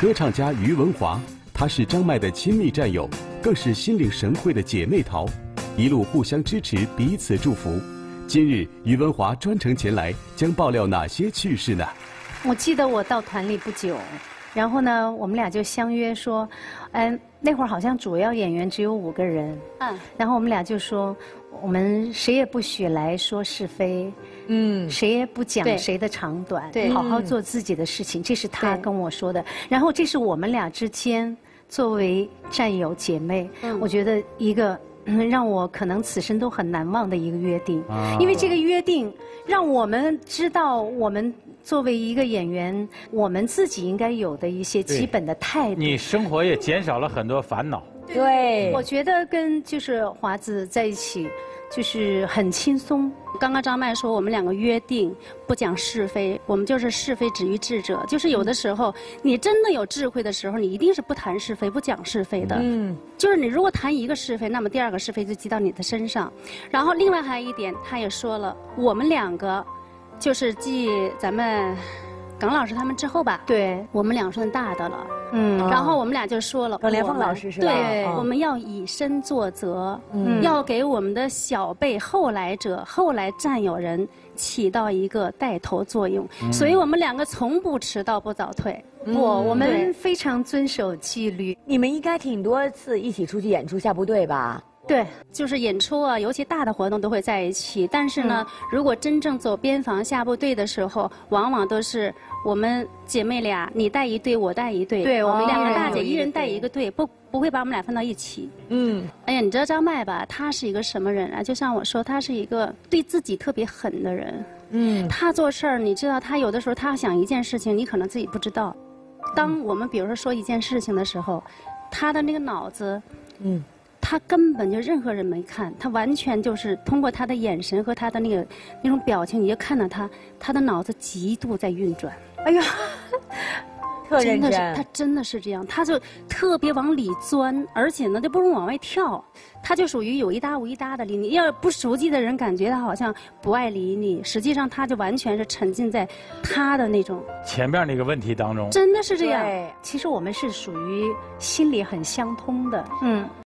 歌唱家于文华，她是张迈的亲密战友，更是心领神会的姐妹淘，一路互相支持，彼此祝福。今日于文华专程前来，将爆料哪些趣事呢？我记得我到团里不久，然后呢，我们俩就相约说，嗯，那会儿好像主要演员只有五个人，嗯，然后我们俩就说，我们谁也不许来说是非，嗯，谁也不讲谁的长短，对，好好做自己的事情，这是他跟我说的。然后这是我们俩之间作为战友姐妹，我觉得一个让我可能此生都很难忘的一个约定，因为这个约定让我们知道我们。作为一个演员，我们自己应该有的一些基本的态度。你生活也减少了很多烦恼。对，我觉得跟就是华子在一起，就是很轻松。刚刚张曼说我们两个约定不讲是非，我们就是是非止于智者。就是有的时候你真的有智慧的时候，你一定是不谈是非、不讲是非的。嗯，就是你如果谈一个是非，那么第二个是非就积到你的身上。然后另外还有一点，他也说了，我们两个。就是继咱们耿老师他们之后吧，对我们俩算大的了。嗯，然后我们俩就说了，耿连凤老师是吧？对，我们要以身作则，嗯，要给我们的小辈、后来者、后来战友人起到一个带头作用。所以我们两个从不迟到、不早退。不，我们非常遵守纪律。你们应该挺多次一起出去演出下部队吧？对，就是演出啊，尤其大的活动都会在一起。但是呢，如果真正走边防下部队的时候，往往都是我们姐妹俩，你带一队，我带一队。对，我们两个大姐一人带一个队，不不会把我们俩放到一起。嗯。哎呀，你知道张麦吧？他是一个什么人啊？就像我说，他是一个对自己特别狠的人。嗯。他做事儿，你知道，他有的时候他想一件事情，你可能自己不知道。当我们比如说说一件事情的时候，他的那个脑子，嗯。他根本就任何人没看，他完全就是通过他的眼神和他的那个那种表情，你就看到他他的脑子极度在运转。哎呀，特认真，他真的是这样，他就特别往里钻，而且呢，就不容易往外跳。他就属于有一搭无一搭的理你，要不熟悉的人感觉他好像不爱理你，实际上他就完全是沉浸在他的那种前面那个问题当中。真的是这样。其实我们是属于心里很相通的。嗯。